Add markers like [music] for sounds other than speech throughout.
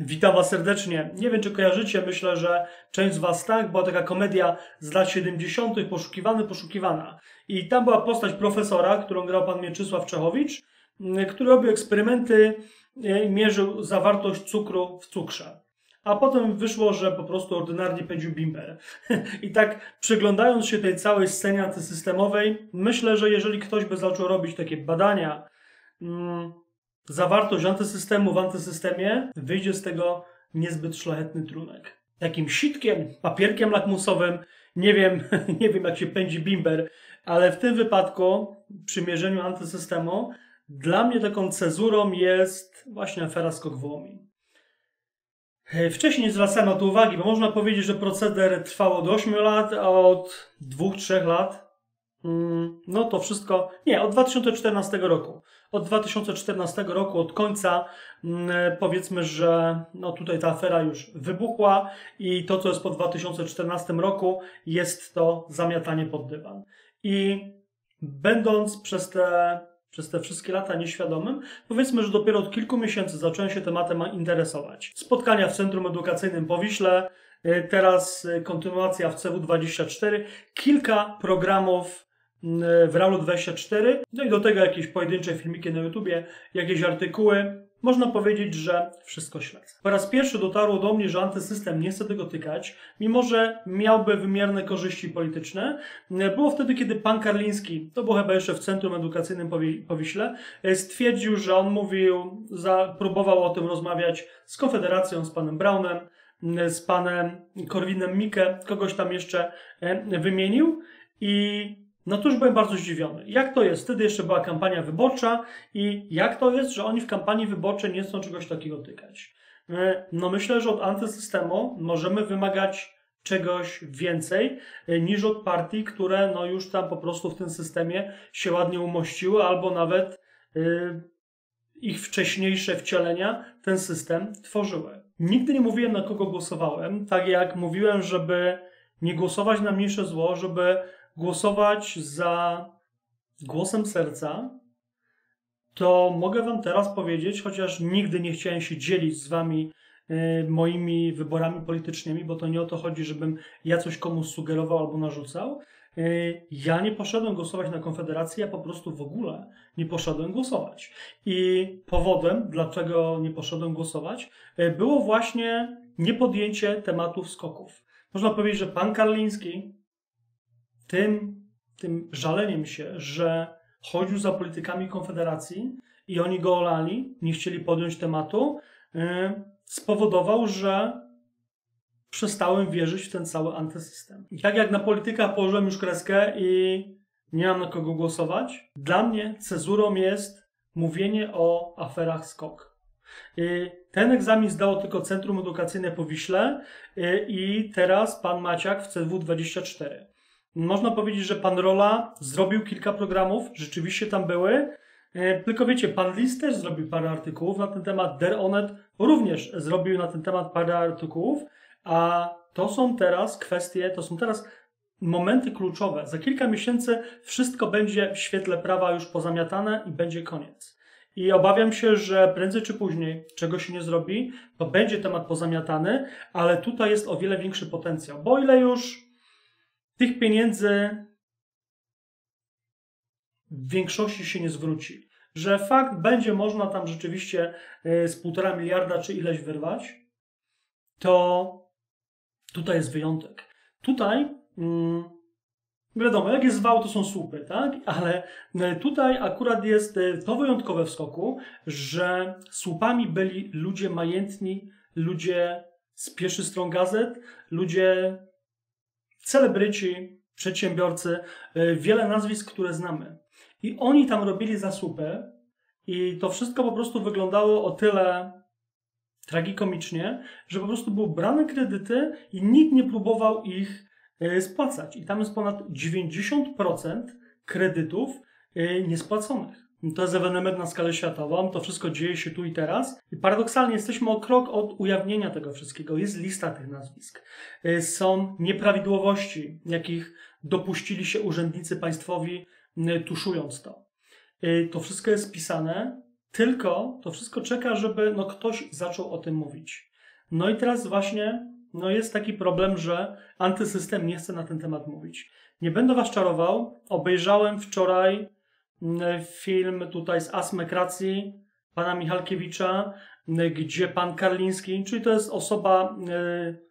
Witam Was serdecznie. Nie wiem, czy kojarzycie, myślę, że część z Was tak, była taka komedia z lat 70., poszukiwany, poszukiwana. I tam była postać profesora, którą grał pan Mieczysław Czechowicz, który robił eksperymenty i mierzył zawartość cukru w cukrze. A potem wyszło, że po prostu ordynarnie pędził bimber. [laughs] I tak przyglądając się tej całej scenie antysystemowej, myślę, że jeżeli ktoś by zaczął robić takie badania, mm, zawartość antysystemu w antysystemie, wyjdzie z tego niezbyt szlachetny trunek. Takim sitkiem, papierkiem lakmusowym, nie wiem, [laughs] nie wiem jak się pędzi bimber, ale w tym wypadku, przy mierzeniu antysystemu, dla mnie taką cezurą jest właśnie afera Skok Wołomin. Wcześniej nie zwracałem na to uwagi, bo można powiedzieć, że proceder trwał od 8 lat, a od 2-3 lat mm, no to wszystko, nie, od 2014 roku. Od 2014 roku, od końca, mm, powiedzmy, że no tutaj ta afera już wybuchła i to, co jest po 2014 roku, jest to zamiatanie pod dywan. I będąc przez te przez te wszystkie lata nieświadomym, powiedzmy, że dopiero od kilku miesięcy zacząłem się tematem interesować. Spotkania w Centrum Edukacyjnym Powiśle, y, teraz y, kontynuacja w CW24, kilka programów w Ralu 24, no i do tego jakieś pojedyncze filmiki na YouTubie, jakieś artykuły. Można powiedzieć, że wszystko śledzę. Po raz pierwszy dotarło do mnie, że antysystem nie chce tego tykać, mimo że miałby wymierne korzyści polityczne. Było wtedy, kiedy pan Karliński, to było chyba jeszcze w Centrum Edukacyjnym Powiśle, stwierdził, że on mówił, za, próbował o tym rozmawiać z Konfederacją, z panem Brownem, z panem Korwinem Mikke, kogoś tam jeszcze e, wymienił i no to już byłem bardzo zdziwiony. Jak to jest? Wtedy jeszcze była kampania wyborcza i jak to jest, że oni w kampanii wyborczej nie chcą czegoś takiego tykać? E, no myślę, że od antysystemu możemy wymagać czegoś więcej e, niż od partii, które no już tam po prostu w tym systemie się ładnie umościły albo nawet yy, ich wcześniejsze wcielenia ten system tworzyły. Nigdy nie mówiłem na kogo głosowałem, tak jak mówiłem, żeby nie głosować na mniejsze zło, żeby głosować za głosem serca, to mogę Wam teraz powiedzieć, chociaż nigdy nie chciałem się dzielić z Wami y, moimi wyborami politycznymi, bo to nie o to chodzi, żebym ja coś komuś sugerował albo narzucał. Y, ja nie poszedłem głosować na Konfederację, ja po prostu w ogóle nie poszedłem głosować. I powodem, dlaczego nie poszedłem głosować, y, było właśnie niepodjęcie tematów skoków. Można powiedzieć, że pan Karliński tym, tym żaleniem się, że chodził za politykami Konfederacji i oni go olali, nie chcieli podjąć tematu, yy, spowodował, że przestałem wierzyć w ten cały antysystem. I tak jak na polityka położyłem już kreskę i nie mam na kogo głosować, dla mnie cezurą jest mówienie o aferach SKOK. Y, ten egzamin zdało tylko Centrum Edukacyjne po Wiśle y, i teraz pan Maciak w CW24. Można powiedzieć, że pan Rola zrobił kilka programów, rzeczywiście tam były. E, tylko wiecie, pan Lis też zrobił parę artykułów na ten temat. Der Onet również zrobił na ten temat parę artykułów, a to są teraz kwestie, to są teraz momenty kluczowe. Za kilka miesięcy wszystko będzie w świetle prawa już pozamiatane i będzie koniec. I obawiam się, że prędzej czy później, czego się nie zrobi, to będzie temat pozamiatany, ale tutaj jest o wiele większy potencjał. Bo ile już tych pieniędzy w większości się nie zwróci. Że fakt będzie można tam rzeczywiście e, z półtora miliarda czy ileś wyrwać, to tutaj jest wyjątek. Tutaj, mm, wiadomo, jak jest wał, to są słupy, tak? Ale e, tutaj akurat jest e, to wyjątkowe w skoku, że słupami byli ludzie majętni, ludzie z pierwszych stron gazet, ludzie celebryci, przedsiębiorcy, y, wiele nazwisk, które znamy. I oni tam robili zasupy i to wszystko po prostu wyglądało o tyle tragikomicznie, że po prostu były brane kredyty i nikt nie próbował ich y, spłacać. I tam jest ponad 90% kredytów y, niespłaconych. To jest ewenement na skalę światową, to wszystko dzieje się tu i teraz. I paradoksalnie jesteśmy o krok od ujawnienia tego wszystkiego. Jest lista tych nazwisk. Y, są nieprawidłowości, jakich dopuścili się urzędnicy państwowi, y, tuszując to. Y, to wszystko jest spisane, tylko to wszystko czeka, żeby no, ktoś zaczął o tym mówić. No i teraz właśnie no jest taki problem, że antysystem nie chce na ten temat mówić. Nie będę was czarował. Obejrzałem wczoraj film tutaj z Asmekracji pana Michalkiewicza, gdzie pan Karliński, czyli to jest osoba, yy,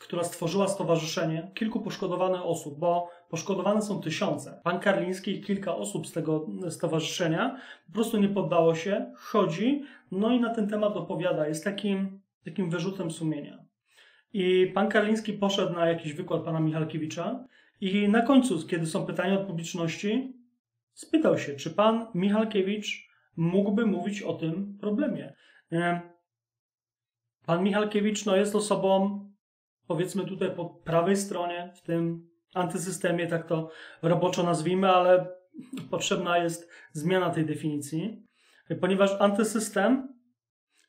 która stworzyła stowarzyszenie kilku poszkodowanych osób, bo poszkodowane są tysiące. Pan Karliński i kilka osób z tego stowarzyszenia po prostu nie poddało się, chodzi, no i na ten temat opowiada. Jest takim, takim wyrzutem sumienia. I pan Karliński poszedł na jakiś wykład pana Michalkiewicza i na końcu, kiedy są pytania od publiczności, spytał się, czy pan Michalkiewicz mógłby mówić o tym problemie. E, pan Michalkiewicz no, jest osobą, powiedzmy tutaj po prawej stronie, w tym antysystemie, tak to roboczo nazwijmy, ale potrzebna jest zmiana tej definicji, ponieważ antysystem,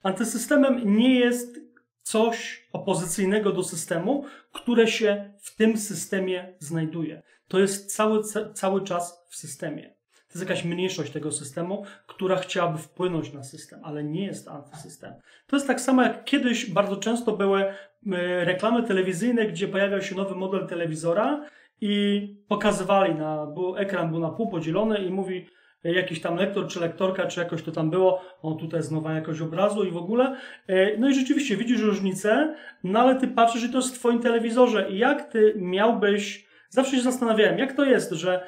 antysystemem nie jest coś opozycyjnego do systemu, które się w tym systemie znajduje. To jest cały, cały czas w systemie. Jest jakaś mniejszość tego systemu, która chciałaby wpłynąć na system, ale nie jest antysystem. To jest tak samo jak kiedyś bardzo często były reklamy telewizyjne, gdzie pojawiał się nowy model telewizora i pokazywali na, ekran był na pół podzielony i mówi, jakiś tam lektor czy lektorka, czy jakoś to tam było, o tutaj jest nowa jakość obrazu i w ogóle. E, no i rzeczywiście widzisz różnicę, no ale ty patrzysz, że to jest w twoim telewizorze i jak ty miałbyś, zawsze się zastanawiałem, jak to jest, że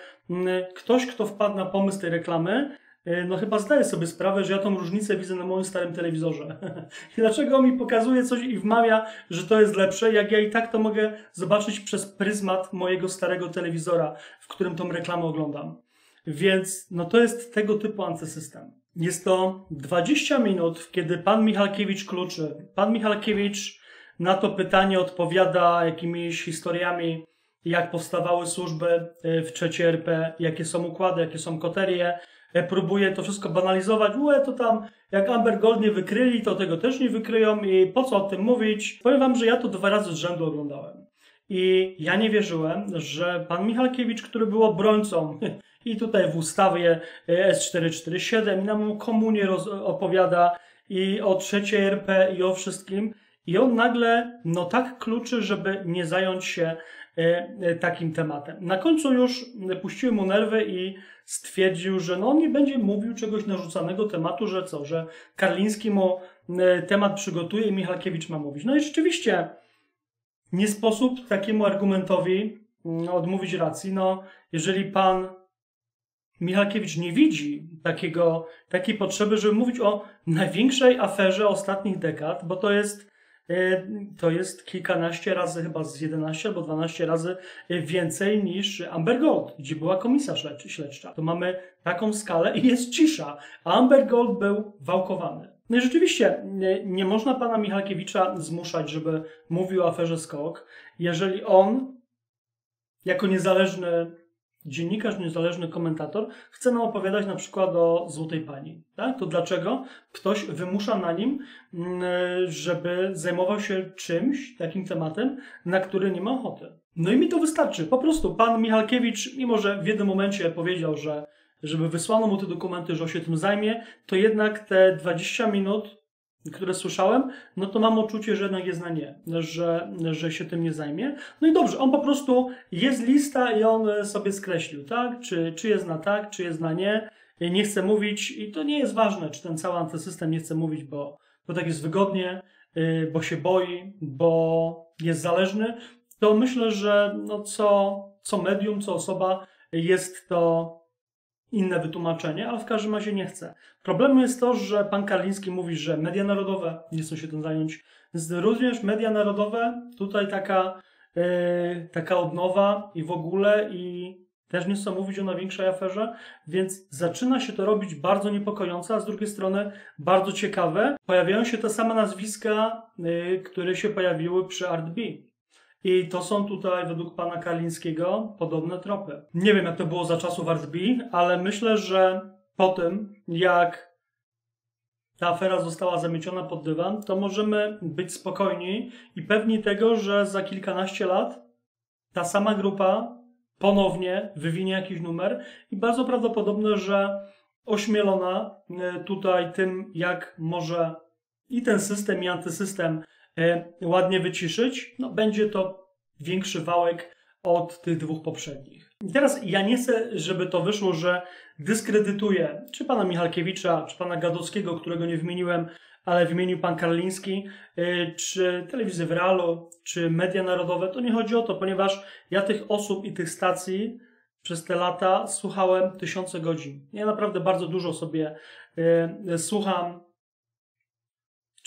ktoś, kto wpadł na pomysł tej reklamy, e, no chyba zdaje sobie sprawę, że ja tą różnicę widzę na moim starym telewizorze. [laughs] I dlaczego mi pokazuje coś i wmawia, że to jest lepsze, jak ja i tak to mogę zobaczyć przez pryzmat mojego starego telewizora, w którym tą reklamę oglądam. Więc no to jest tego typu antysystem. Jest to 20 minut, kiedy pan Michalkiewicz kluczy. Pan Michalkiewicz na to pytanie odpowiada jakimiś historiami, jak powstawały służby e, w trzeciej RP, jakie są układy, jakie są koterie. E, próbuje to wszystko banalizować. Ue, to tam jak Amber Gold nie wykryli, to tego też nie wykryją i po co o tym mówić? Powiem wam, że ja to dwa razy z rzędu oglądałem. I ja nie wierzyłem, że pan Michalkiewicz, który był obrońcą [laughs] i tutaj w ustawie e, S447 nam o komunie opowiada i o trzeciej RP i o wszystkim. I on nagle no tak kluczy, żeby nie zająć się e, e, takim tematem. Na końcu już puściły mu nerwy i stwierdził, że no on nie będzie mówił czegoś narzucanego tematu, że co, że Karliński mu temat przygotuje i Michalkiewicz ma mówić. No i rzeczywiście nie sposób takiemu argumentowi mm, odmówić racji. No, jeżeli pan Michalkiewicz nie widzi takiego, takiej potrzeby, żeby mówić o największej aferze ostatnich dekad, bo to jest, e, to jest kilkanaście razy, chyba z 11 albo 12 razy więcej niż Amber Gold, gdzie była komisja śledcza. To mamy taką skalę i jest cisza. A Amber Gold był wałkowany. No i rzeczywiście nie, nie można pana Michalkiewicza zmuszać, żeby mówił o aferze Skok, jeżeli on jako niezależny dziennikarz, niezależny komentator chce nam opowiadać na przykład o Złotej Pani. Tak? To dlaczego ktoś wymusza na nim, mm, żeby zajmował się czymś, takim tematem, na który nie ma ochoty? No i mi to wystarczy. Po prostu pan Michalkiewicz, mimo że w jednym momencie powiedział, że żeby wysłano mu te dokumenty, że on się tym zajmie, to jednak te 20 minut, które słyszałem, no to mam uczucie, że jednak jest na nie, że, że się tym nie zajmie. No i dobrze, on po prostu jest lista i on sobie skreślił, tak? Czy, czy jest na tak, czy jest na nie. Nie chce mówić i to nie jest ważne, czy ten cały antysystem nie chce mówić, bo, bo tak jest wygodnie, y, bo się boi, bo jest zależny. To myślę, że no co, co medium, co osoba jest to inne wytłumaczenie, ale w każdym razie nie chcę. Problemem jest to, że pan Karliński mówi, że media narodowe nie chcą się tym zająć. Również media narodowe, tutaj taka, yy, taka odnowa i w ogóle i też nie chcą mówić o największej aferze, więc zaczyna się to robić bardzo niepokojące, a z drugiej strony bardzo ciekawe. Pojawiają się te same nazwiska, yy, które się pojawiły przy ArtB. I to są tutaj według pana Karlińskiego podobne tropy. Nie wiem, jak to było za czasów RB, ale myślę, że po tym, jak ta afera została zamieciona pod dywan, to możemy być spokojni i pewni tego, że za kilkanaście lat ta sama grupa ponownie wywinie jakiś numer i bardzo prawdopodobne, że ośmielona e, tutaj tym, jak może i ten system i antysystem ładnie wyciszyć, no będzie to większy wałek od tych dwóch poprzednich. I teraz ja nie chcę, żeby to wyszło, że dyskredytuję czy pana Michalkiewicza, czy pana Gadowskiego, którego nie wymieniłem, ale wymienił pan Karliński, y, czy telewizję w realu, czy media narodowe. To nie chodzi o to, ponieważ ja tych osób i tych stacji przez te lata słuchałem tysiące godzin. Ja naprawdę bardzo dużo sobie y, słucham,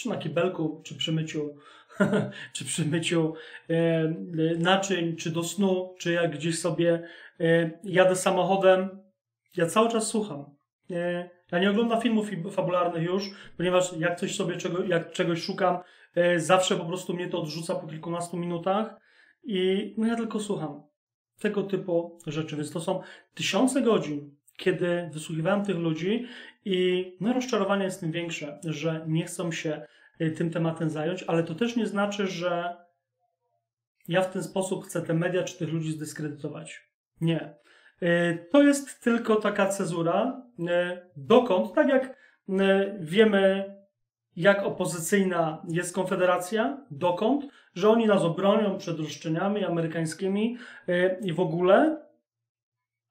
czy na kibelku, czy przy myciu [laughs] czy przy myciu e, naczyń, czy do snu, czy jak gdzieś sobie e, jadę samochodem, ja cały czas słucham. E, ja nie oglądam filmów fabularnych już, ponieważ jak coś sobie czego, jak czegoś szukam, zawsze po prostu mnie to odrzuca po kilkunastu minutach i no ja tylko słucham tego typu rzeczy. Więc to są tysiące godzin, kiedy wysłuchiwałem tych ludzi i no rozczarowanie jest tym większe, że nie chcą się Y, tym tematem zająć, ale to też nie znaczy, że ja w ten sposób chcę te media czy tych ludzi zdyskredytować. Nie. Y, to jest tylko taka cezura, y, dokąd, tak jak wiemy, jak opozycyjna jest Konfederacja, dokąd, że oni nas obronią przed roszczeniami amerykańskimi i w ogóle,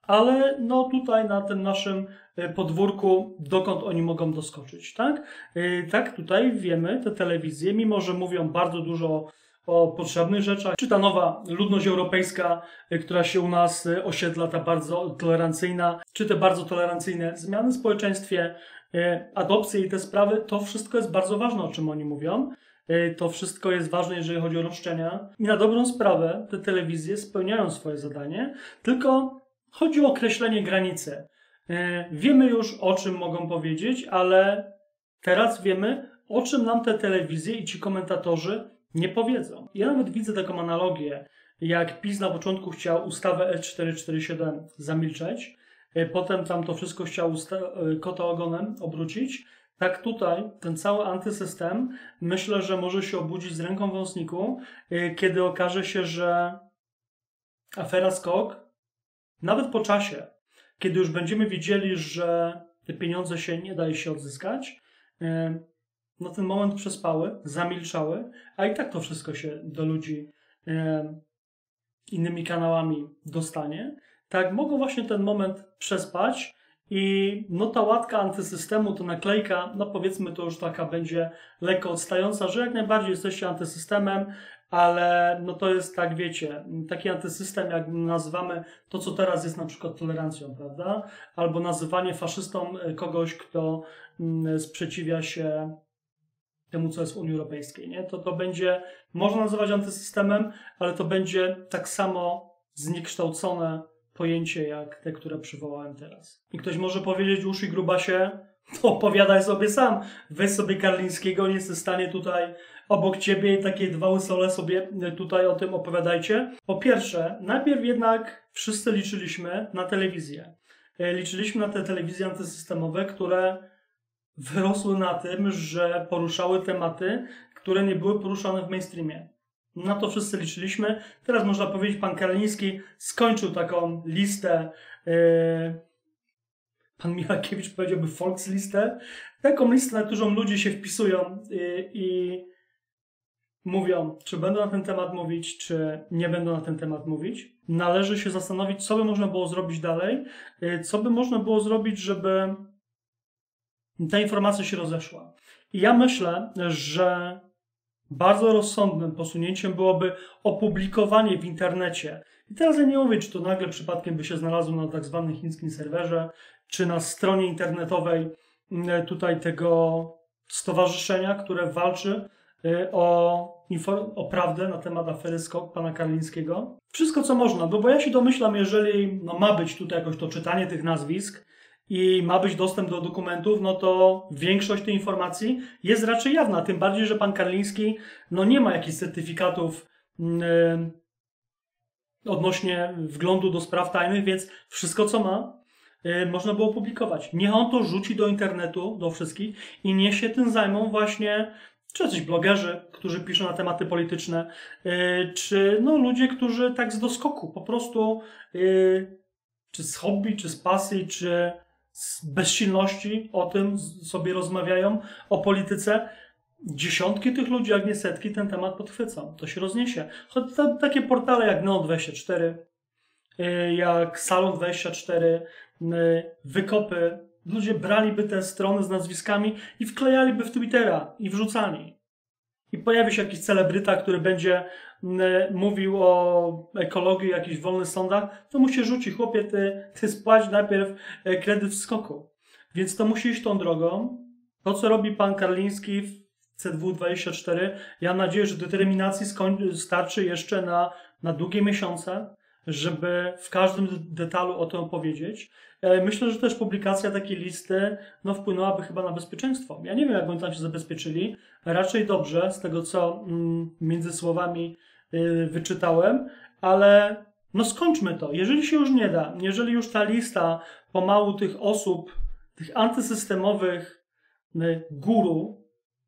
ale no tutaj na tym naszym e, podwórku, dokąd oni mogą doskoczyć, tak? E, tak, tutaj wiemy, te telewizje, mimo że mówią bardzo dużo o potrzebnych rzeczach, czy ta nowa ludność europejska, e, która się u nas osiedla, ta bardzo tolerancyjna, czy te bardzo tolerancyjne zmiany w społeczeństwie, adopcje i te sprawy, to wszystko jest bardzo ważne, o czym oni mówią. To wszystko jest ważne, jeżeli chodzi o roszczenia. I na dobrą sprawę te telewizje spełniają swoje zadanie, tylko Chodzi o określenie granicy. E, wiemy już, o czym mogą powiedzieć, ale teraz wiemy, o czym nam te telewizje i ci komentatorzy nie powiedzą. Ja nawet widzę taką analogię, jak PiS na początku chciał ustawę E447 zamilczeć, e, potem tam to wszystko chciał e, kota ogonem obrócić. Tak tutaj ten cały antysystem myślę, że może się obudzić z ręką wąsniku, kiedy okaże się, że afera Skok nawet po czasie, kiedy już będziemy wiedzieli, że te pieniądze się nie daje się odzyskać, na ten moment przespały, zamilczały, a i tak to wszystko się do ludzi innymi kanałami dostanie, tak mogą właśnie ten moment przespać i no ta łatka antysystemu, to naklejka, no powiedzmy to już taka będzie lekko odstająca, że jak najbardziej jesteście antysystemem, ale no to jest tak, wiecie, taki antysystem, jak nazywamy to, co teraz jest na przykład tolerancją, prawda? Albo nazywanie faszystą e, kogoś, kto mm, sprzeciwia się temu, co jest w Unii Europejskiej, nie? To to będzie, można nazywać antysystemem, ale to będzie tak samo zniekształcone pojęcie, jak te, które przywołałem teraz. I ktoś może powiedzieć, uszy grubasie, to [laughs] opowiadaj sobie sam. Weź sobie Karlińskiego, nie jesteś w stanie tutaj obok ciebie takie dwa łysole sobie tutaj o tym opowiadajcie. Po pierwsze, najpierw jednak wszyscy liczyliśmy na telewizję. E, liczyliśmy na te telewizje antysystemowe, które wyrosły na tym, że poruszały tematy, które nie były poruszane w mainstreamie. Na to wszyscy liczyliśmy. Teraz można powiedzieć, pan Karliński skończył taką listę. Yy, pan Michalkiewicz powiedziałby Volkslistę. Taką listę, na którą ludzie się wpisują yy, i mówią, czy będą na ten temat mówić, czy nie będą na ten temat mówić. Należy się zastanowić, co by można było zrobić dalej, yy, co by można było zrobić, żeby ta informacja się rozeszła. I ja myślę, że bardzo rozsądnym posunięciem byłoby opublikowanie w internecie. I teraz ja nie mówię, czy to nagle przypadkiem by się znalazło na tak zwanym chińskim serwerze, czy na stronie internetowej mm, tutaj tego stowarzyszenia, które walczy y, o, o prawdę na temat afery Skok pana Karlińskiego. Wszystko, co można, bo, bo ja się domyślam, jeżeli no, ma być tutaj jakoś to czytanie tych nazwisk, i ma być dostęp do dokumentów, no to większość tej informacji jest raczej jawna. Tym bardziej, że pan Karliński no nie ma jakichś certyfikatów yy, odnośnie wglądu do spraw tajnych, więc wszystko, co ma, yy, można było publikować. Niech on to rzuci do internetu, do wszystkich i niech się tym zajmą właśnie czy jacyś blogerzy, którzy piszą na tematy polityczne, yy, czy no, ludzie, którzy tak z doskoku po prostu, czy z hobby, czy z pasji, czy z bezsilności o tym sobie rozmawiają, o polityce. dziesiątki tych ludzi, jak nie setki, ten temat podchwycą. To się rozniesie. Choć takie portale jak Neon24, y, jak Salon24, y, Wykopy, ludzie braliby te strony z nazwiskami i wklejaliby w Twittera i wrzucali. I pojawi się jakiś celebryta, który będzie mówił o ekologii, jakichś wolnych sądach, to mu się rzuci, chłopie, ty, ty spłać najpierw e, kredyt w skoku. Więc to musi iść tą drogą. To, co robi pan Karliński w CW24, ja mam nadzieję, że determinacji starczy jeszcze na, na długie miesiące, żeby w każdym detalu o tym opowiedzieć. E, myślę, że też publikacja takiej listy no, wpłynęłaby chyba na bezpieczeństwo. Ja nie wiem, jak oni tam się zabezpieczyli. Raczej dobrze, z tego co mm, między słowami y, wyczytałem, ale no skończmy to. Jeżeli się już nie da, jeżeli już ta lista pomału tych osób, tych antysystemowych y, guru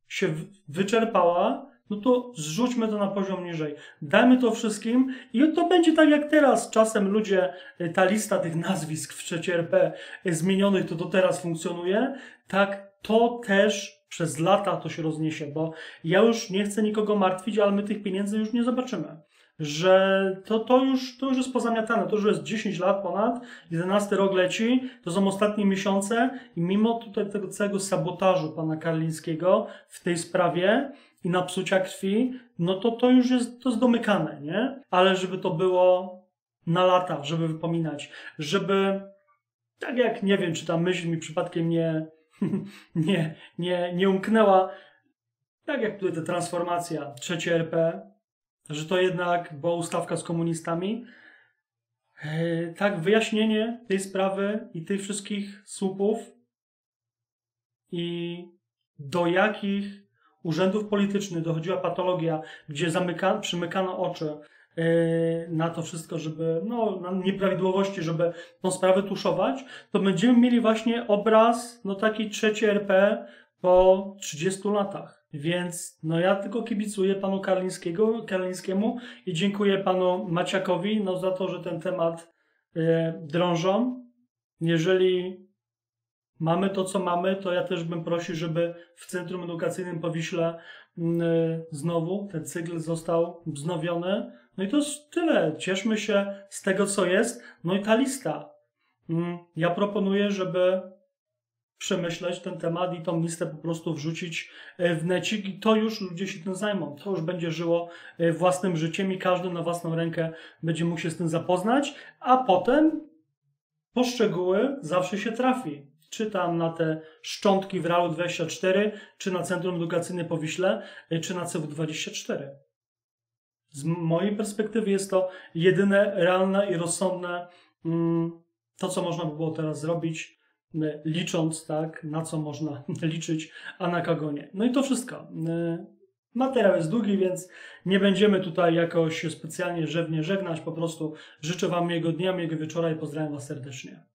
się wyczerpała, no to zrzućmy to na poziom niżej. Dajmy to wszystkim i to będzie tak jak teraz. Czasem ludzie, y, ta lista tych nazwisk w trzeciej RP y, zmienionych, to do teraz funkcjonuje. Tak, to też przez lata to się rozniesie, bo ja już nie chcę nikogo martwić, ale my tych pieniędzy już nie zobaczymy. Że to, to, już, to już jest pozamiatane, to już jest 10 lat ponad, 11 rok leci, to są ostatnie miesiące i mimo tutaj tego całego sabotażu pana Karlińskiego w tej sprawie, i napsucia krwi, no to to już jest, to jest domykane, nie? Ale żeby to było na lata, żeby wypominać, żeby tak jak, nie wiem, czy ta myśl mi przypadkiem nie, [laughs] nie, nie, nie umknęła, tak jak tutaj ta transformacja, trzecie RP, że to jednak była ustawka z komunistami, e, tak, wyjaśnienie tej sprawy i tych wszystkich słupów i do jakich urzędów politycznych dochodziła patologia, gdzie zamyka, przymykano oczy yy, na to wszystko, żeby, no, na nieprawidłowości, żeby tą sprawę tuszować, to będziemy mieli właśnie obraz, no taki trzeci RP po 30 latach. Więc no ja tylko kibicuję panu Karlińskiego, Karlińskiemu i dziękuję panu Maciakowi no, za to, że ten temat yy, drążą. Jeżeli mamy to, co mamy, to ja też bym prosił, żeby w Centrum Edukacyjnym Powiśle mm, znowu ten cykl został wznowiony. No i to jest tyle. Cieszmy się z tego, co jest. No i ta lista. Mm, ja proponuję, żeby przemyśleć ten temat i tą listę po prostu wrzucić y, w necik i to już ludzie się tym zajmą. To już będzie żyło y, własnym życiem i każdy na własną rękę będzie mógł się z tym zapoznać, a potem poszczegóły zawsze się trafi czy tam na te szczątki w RAL 24, czy na Centrum Edukacyjne Powiśle, y, czy na CW24. Z mojej perspektywy jest to jedyne realne i rozsądne mm, to, co można by było teraz zrobić, y, licząc tak, na co można [laughs] liczyć, a na kogo nie. No i to wszystko. Y, materiał jest długi, więc nie będziemy tutaj jakoś specjalnie rzewnie żegnać. Po prostu życzę Wam miłego dnia, miłego wieczora i pozdrawiam Was serdecznie.